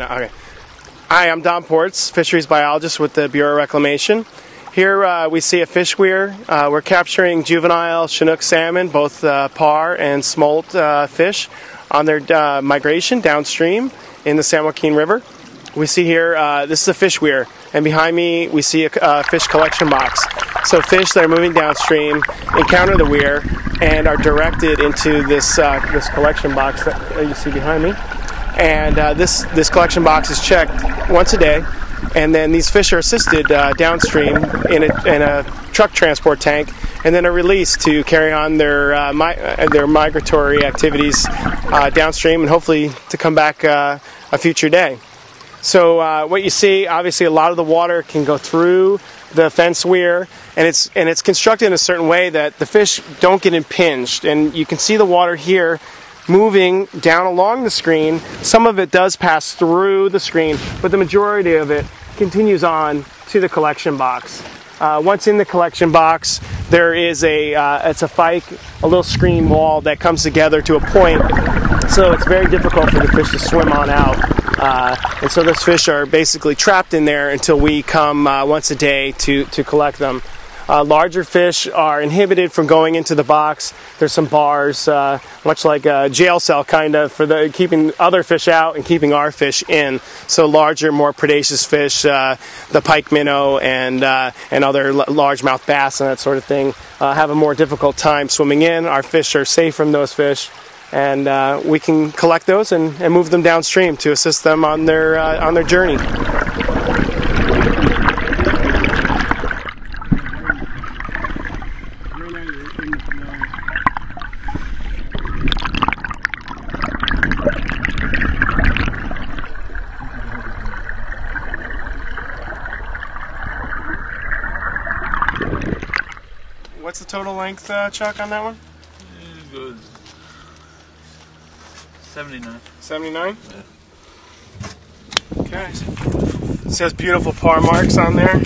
Okay. Hi, I'm Don Portz, fisheries biologist with the Bureau of Reclamation. Here uh, we see a fish weir. Uh, we're capturing juvenile Chinook salmon, both uh, parr and smolt uh, fish, on their uh, migration downstream in the San Joaquin River. We see here, uh, this is a fish weir, and behind me we see a uh, fish collection box. So fish that are moving downstream encounter the weir and are directed into this this collection box that you see behind me. And uh, this this collection box is checked once a day, and then these fish are assisted uh, downstream in a, in a truck transport tank, and then are released to carry on their uh, mi- uh, their migratory activities uh, downstream, and hopefully to come back uh, a future day. So what you see, obviously, a lot of the water can go through the fence weir, and it's and it's constructed in a certain way that the fish don't get impinged. And you can see the water here moving down along the screen. Some of it does pass through the screen, but the majority of it continues on to the collection box. Uh, once in the collection box, there is a uh, it's a fyke, a little screen wall that comes together to a point, so it's very difficult for the fish to swim on out. Uh, and so those fish are basically trapped in there until we come uh, once a day to, to collect them. Uh, larger fish are inhibited from going into the box. There's some bars, uh, much like a jail cell kind of, for the keeping other fish out and keeping our fish in. So larger, more predaceous fish, uh, the pike minnow and uh, and other l- largemouth bass and that sort of thing, uh, have a more difficult time swimming in. Our fish are safe from those fish and uh, we can collect those and, and move them downstream to assist them on their on their journey. What's the total length, uh, Chuck, on that one? Goes 79. 79? Okay. It says beautiful parr marks on there.